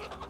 you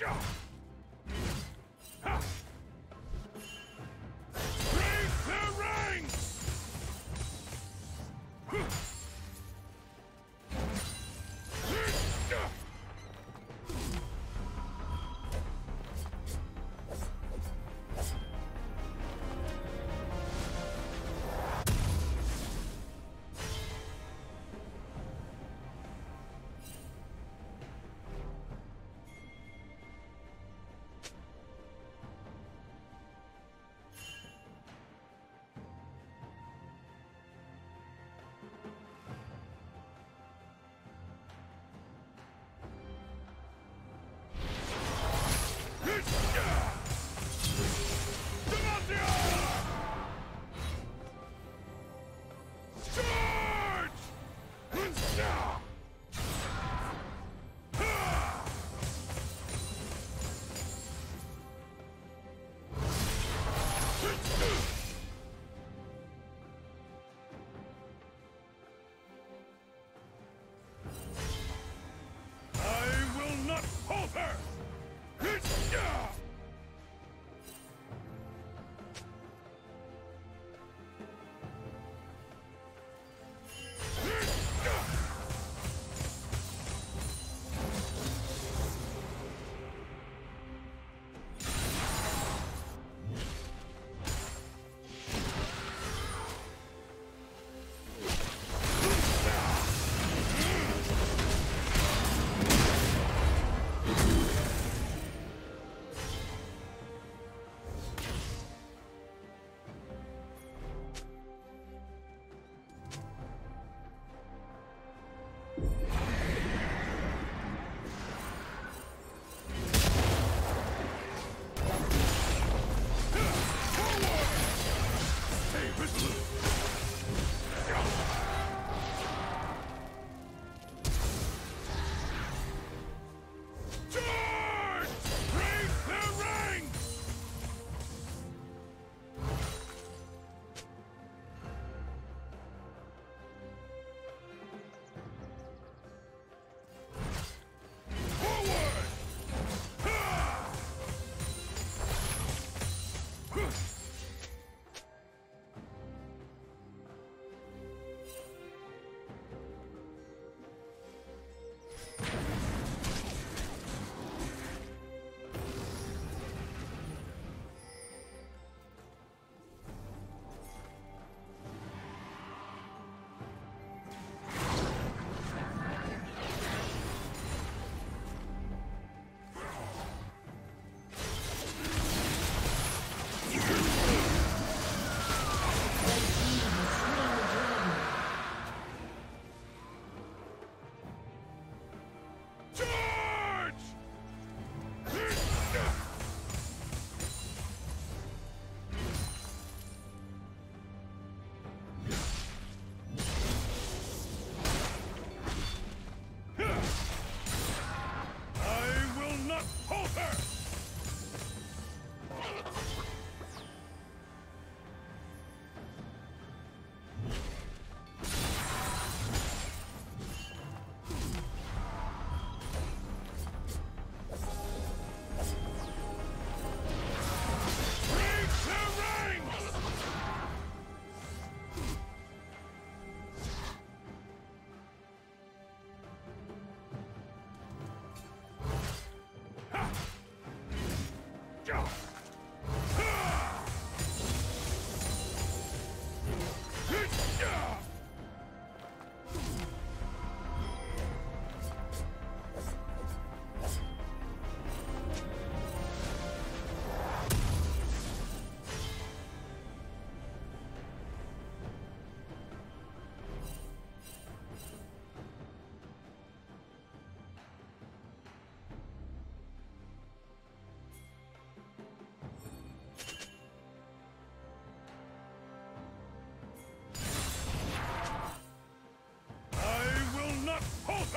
Ja!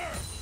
Burn!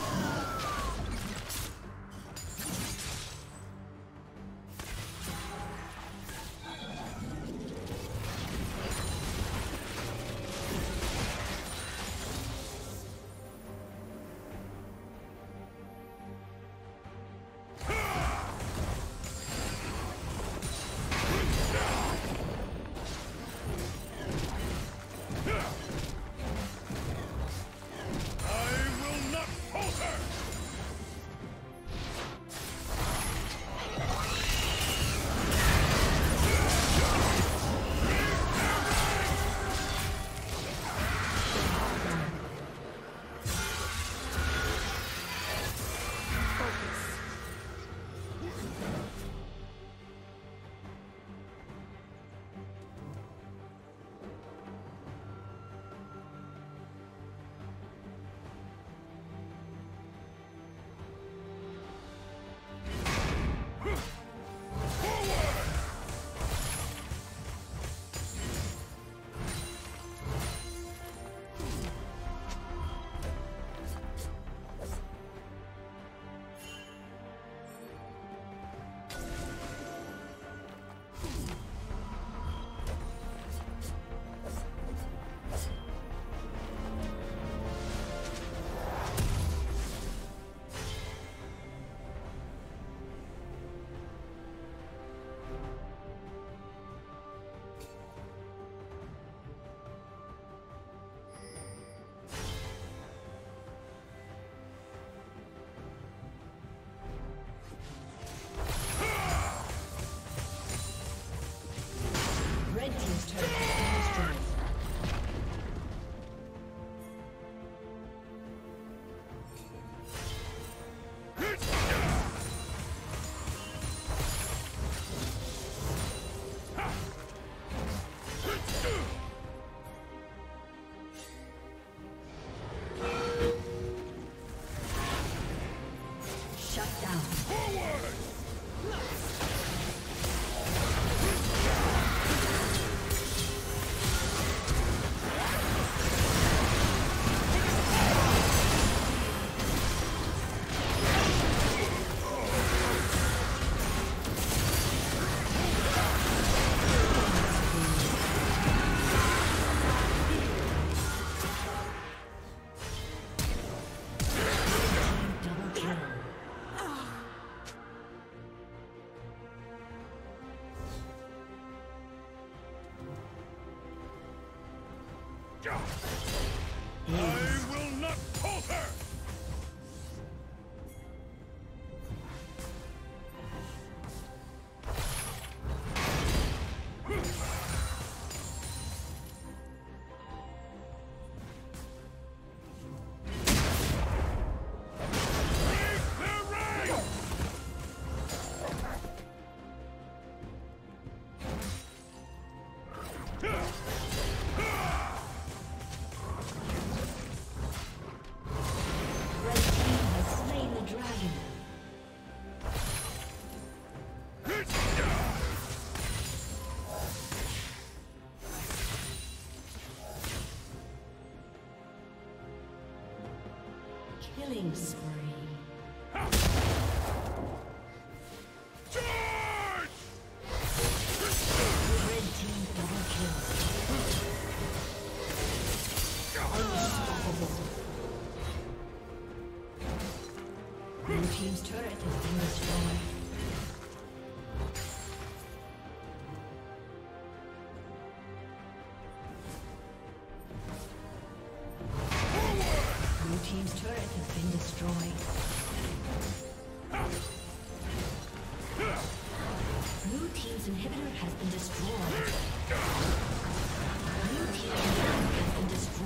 Shut down. Forward! Killing spree.